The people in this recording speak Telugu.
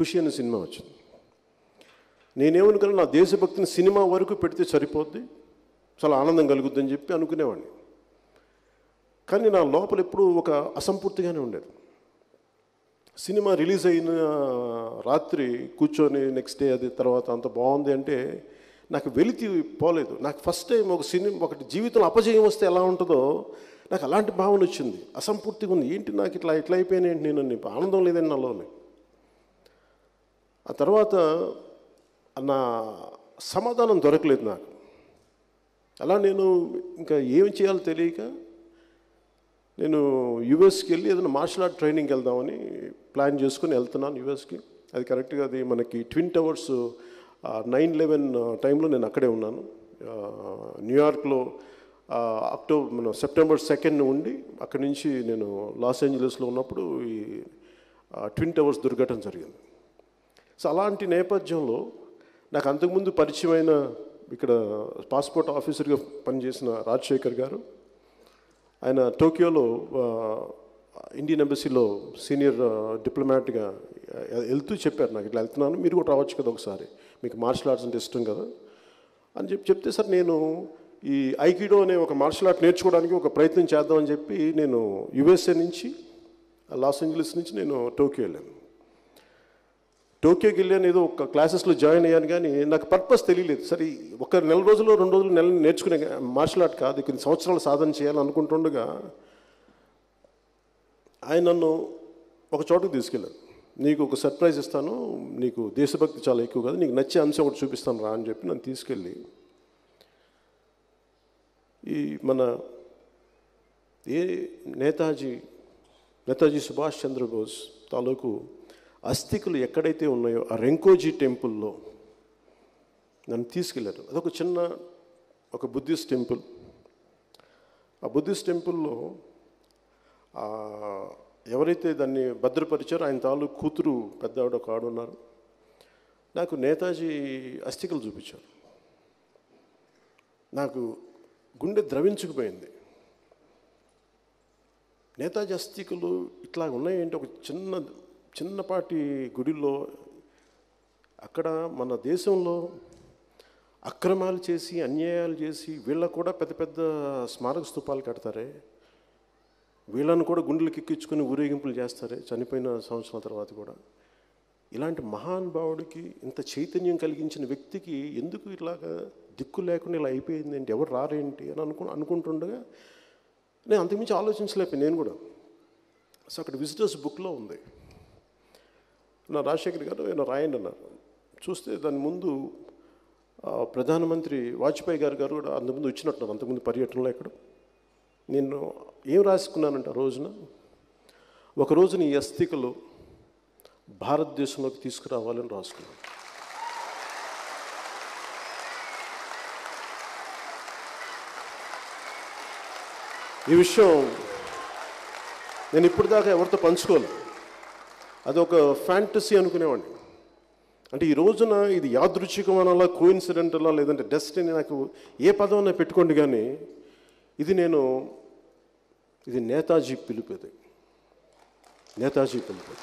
ఖుషి అనే సినిమా వచ్చింది. నేనేమనుకున్నా నా దేశభక్తిని సినిమా వరకు పెడితే సరిపోద్ది చాలా ఆనందం కలుగుద్దని చెప్పి అనుకునేవాడిని. కానీ నా లోపల ఎప్పుడూ ఒక అసంపూర్తిగానే ఉండేది. సినిమా రిలీజ్ అయిన రాత్రి కూర్చొని నెక్స్ట్ డే అది తర్వాత అంత బాగుంది అంటే నాకు వెలితి పోలేదు. నాకు ఫస్ట్ టైం ఒక సినిమా ఒకటి జీవితంలో అపజయం వస్తే ఎలా ఉంటుందో నాకు అలాంటి భావన వచ్చింది. అసంపూర్తిగా ఉంది. ఏంటి నాకు ఇట్లా ఇట్లా అయిపోయినాయి ఏంటి నేను? ఆనందం లేదని నాలోనే ఆ తర్వాత నా సమాధానం దొరకలేదు నాకు. అలా నేను ఇంకా ఏం చేయాలో తెలియక నేను యుఎస్కి వెళ్ళి ఏదైనా మార్షల్ ఆర్ట్ ట్రైనింగ్కి వెళ్దామని ప్లాన్ చేసుకుని వెళ్తున్నాను యుఎస్కి. అది కరెక్ట్గా అది మనకి ట్విన్ టవర్స్ నైన్ లెవెన్ టైంలో నేను అక్కడే ఉన్నాను. న్యూయార్క్లో అక్టోబర్ మన సెప్టెంబర్ సెకండ్ ఉండి అక్కడి నుంచి నేను లాస్ ఏంజలస్లో ఉన్నప్పుడు ఈ ట్విన్ టవర్స్ దుర్ఘటన జరిగింది. సో అలాంటి నేపథ్యంలో నాకు అంతకుముందు పరిచయమైన ఇక్కడ పాస్పోర్ట్ ఆఫీసర్గా పనిచేసిన రాజశేఖర్ గారు ఆయన టోక్యోలో ఇండియన్ ఎంబసీలో సీనియర్ డిప్లొమాట్గా వెళ్తూ చెప్పారు నాకు ఇట్లా వెళ్తున్నాను మీరు కూడా రావచ్చు కదా ఒకసారి మీకు మార్షల్ ఆర్ట్స్ అంటే ఇష్టం కదా అని చెప్పి చెప్తే సార్ నేను ఈ ఐకిడో అనే ఒక మార్షల్ ఆర్ట్ నేర్చుకోవడానికి ఒక ప్రయత్నం చేద్దామని చెప్పి నేను యుఎస్ఏ నుంచి లాస్ ఏంజలస్ నుంచి నేను టోక్యో వెళ్ళాను. టోక్యోకి వెళ్ళాను ఏదో ఒక క్లాసెస్లో జాయిన్ అయ్యాను కానీ నాకు పర్పస్ తెలియలేదు. సరే ఒక నెల రోజులు రెండు రోజులు నెల నేర్చుకునే మార్షల్ ఆర్ట్ కాదు కొన్ని సంవత్సరాలు సాధన చేయాలనుకుంటుండగా ఆయన నన్ను ఒక చోటుకు తీసుకెళ్ళాను నీకు ఒక సర్ప్రైజ్ ఇస్తాను నీకు దేశభక్తి చాలా ఎక్కువ కదా నీకు నచ్చే అంశం ఒకటి చూపిస్తాను రా అని చెప్పి నన్ను తీసుకెళ్ళి ఈ మన ఏ నేతాజీ నేతాజీ సుభాష్ చంద్రబోస్ తాలూకు అస్థికులు ఎక్కడైతే ఉన్నాయో ఆ రెంకోజీ టెంపుల్లో నన్ను తీసుకెళ్ళారు. అదొక చిన్న ఒక బుద్ధిస్ట్ టెంపుల్. ఆ బుద్ధిస్ట్ టెంపుల్లో ఎవరైతే దాన్ని భద్రపరిచారో ఆయన తాలూకు కూతురు పెద్ద ఆవిడ ఒక ఆడున్నారు ఉన్నారు. నాకు నేతాజీ అస్థికలు చూపించారు. నాకు గుండె ద్రవించుకుపోయింది. నేతాజీ అస్థికలు ఇట్లా ఉన్నాయంటే ఒక చిన్న చిన్నపాటి గుడిలో అక్కడ మన దేశంలో అక్రమాలు చేసి అన్యాయాలు చేసి వీళ్ళకు కూడా పెద్ద పెద్ద స్మారక స్థూపాలు కడతారే? వీళ్ళను కూడా గుండెలకు ఎక్కించుకుని ఊరేగింపులు చేస్తారే చనిపోయిన సంవత్సరాల తర్వాత కూడా? ఇలాంటి మహానుభావుడికి ఇంత చైతన్యం కలిగించిన వ్యక్తికి ఎందుకు ఇలాగా దిక్కు లేకుండా ఇలా అయిపోయింది ఏంటి ఎవరు రారేంటి అని అనుకు అనుకుంటుండగా నేను అంతకుమించి ఆలోచించలేకపోయి నేను కూడా. సో అక్కడ విజిటర్స్ బుక్లో ఉంది. నా రాజశేఖర్ గారు నేను రాయండి అన్నారు. చూస్తే దాని ముందు ప్రధానమంత్రి వాజ్పేయి గారు గారు కూడా అంతకుముందు వచ్చినట్టున్నారు. అంతకుముందు పర్యటనలో ఎక్కడ. నేను ఏం రాసుకున్నానంటే ఆ రోజున ఒక నీ అస్థికలు భారతదేశంలోకి తీసుకురావాలని రాసుకున్నాను. ఈ విషయం నేను ఇప్పటిదాకా ఎవరితో పంచుకోలేదు అదొక ఫ్యాంటసీ అనుకునేవాడిని. అంటే ఈ రోజున ఇది యాదృచ్ఛికం అనాలా కోయిన్సిడెంటలా లేదంటే డెస్టినీ నాకు ఏ పదం అయినా పెట్టుకోండి కానీ ఇది నేను ఇది నేతాజీ పిలుపు ఇది నేతాజీ పిలుపు